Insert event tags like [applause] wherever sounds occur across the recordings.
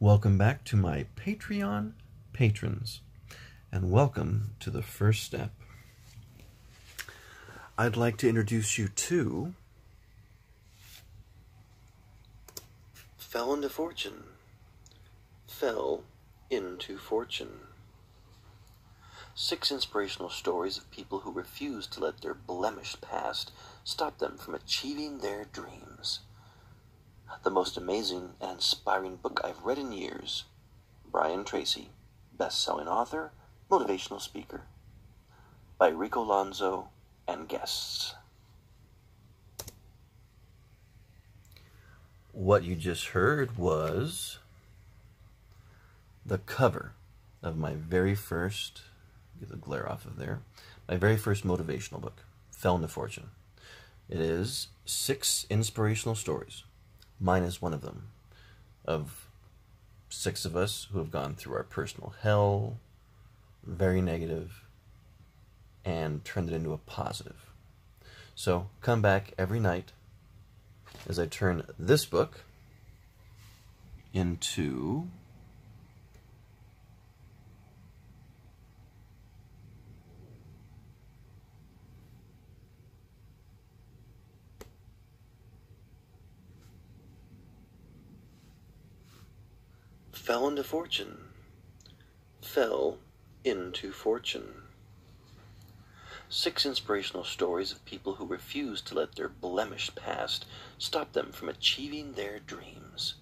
Welcome back to my Patreon patrons, and welcome to the first step. I'd like to introduce you to. Felon to Fortune. Felon to Fortune. Six inspirational stories of people who refused to let their blemished past stop them from achieving their dreams. The most amazing and inspiring book I've read in years. Brian Tracy, best selling author, motivational speaker. By Rico Lanzo and guests. What you just heard was the cover of my very first, get the glare off of there, my very first motivational book, Felon to Fortune. It is six inspirational stories Mine is one of them, of six of us who have gone through our personal hell, very negative, and turned it into a positive. So come back every night as I turn this book into felon to fortune, felon to fortune. Six inspirational stories of people who refused to let their blemished past stop them from achieving their dreams.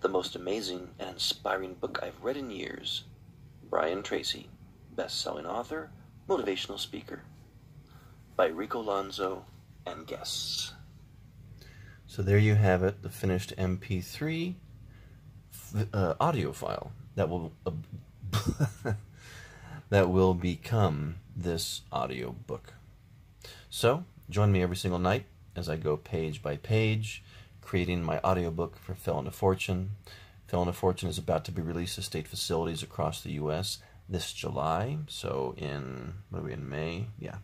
The most amazing and inspiring book I've read in years. Brian Tracy, best selling author, motivational speaker. By Rico Lanzo and guests. So there you have it, the finished MP3 uh, audio file that will uh, [laughs] that will become this audio book. So join me every single night as I go page by page, creating my audiobook for Felon to Fortune. Felon to Fortune is about to be released to state facilities across the U.S. this July. So in what are we in May? Yeah.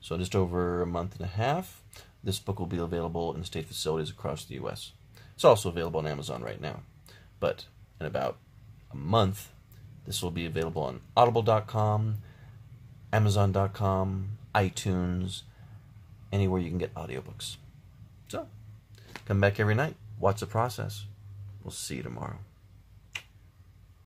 So just over a month and a half, this book will be available in state facilities across the U.S. It's also available on Amazon right now. But in about a month, this will be available on audible.com, amazon.com, iTunes, anywhere you can get audiobooks. So, come back every night, watch the process. We'll see you tomorrow.